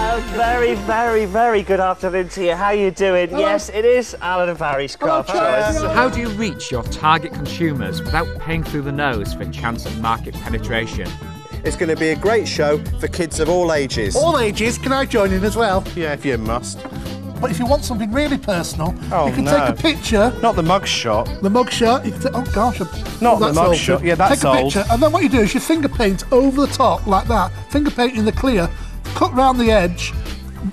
very, very, very good afternoon to you. How are you doing? Yes, it is Alan and Barry's craft show. How do you reach your target consumers without paying through the nose for a chance at market penetration? It's going to be a great show for kids of all ages. All ages, can I join in as well? Yeah, if you must. But if you want something really personal, Oh, you can no. take a picture, Not the mug shot. the mug shot. You can take, oh gosh, Not oh, the that's mug shot. Yeah, that's take a old. picture, and then what you do is you finger paint over the top like that. Finger paint in the clear, cut round the edge,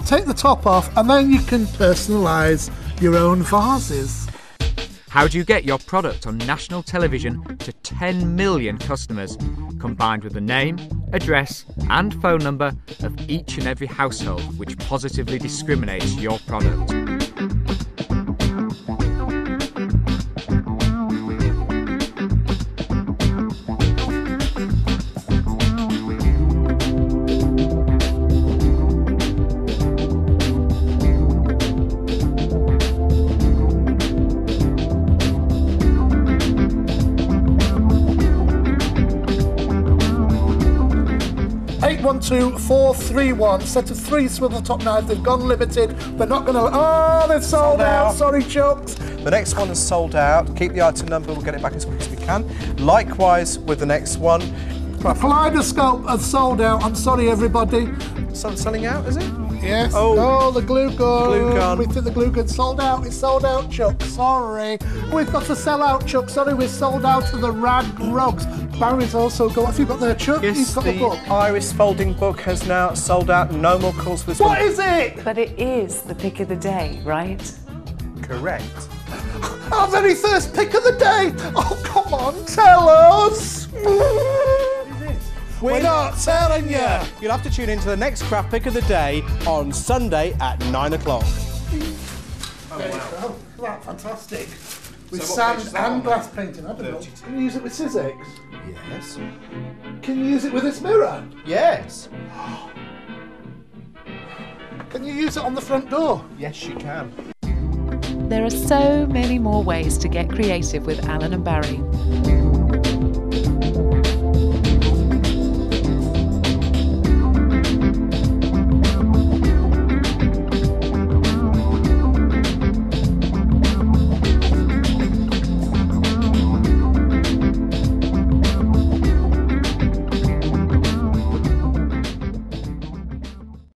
take the top off, and then you can personalise your own vases. How do you get your product on national television to 10 million customers, combined with the name, address, and phone number of each and every household which positively discriminates your product? Eight one two four three one. Set of three swivel top knives. They've gone limited. They're not going to. Oh, they've sold, Sold out. out. Sorry, Chucks. The next one is sold out. Keep the item number. We'll get it back as quick as we can. Likewise with the next one. The kaleidoscope has sold out. I'm sorry, everybody. So selling out, is it? Yes. Oh. oh. the glue gun. Glue gun. We think the glue gun sold out. It's sold out, Chuck. Sorry. We've got to sell out, Chuck. Sorry, we're sold out of the rag rugs. Barry's also got. Have you got there, Chuck? Yes, He's got the, the book. Iris folding book has now sold out. No more calls for this What one. is it? But it is the pick of the day, right? Correct. Our very first pick of the day. Oh, come on, tell us. We're not telling you. You'll have to tune in to the next craft pick of the day on Sunday at nine o'clock. Oh, that's oh, fantastic. With sand and glass painting. I don't know. Can you use it with scissors? Yes. Can you use it with this mirror? Yes. Can you use it on the front door? Yes, you can. There are so many more ways to get creative with Alan and Barry.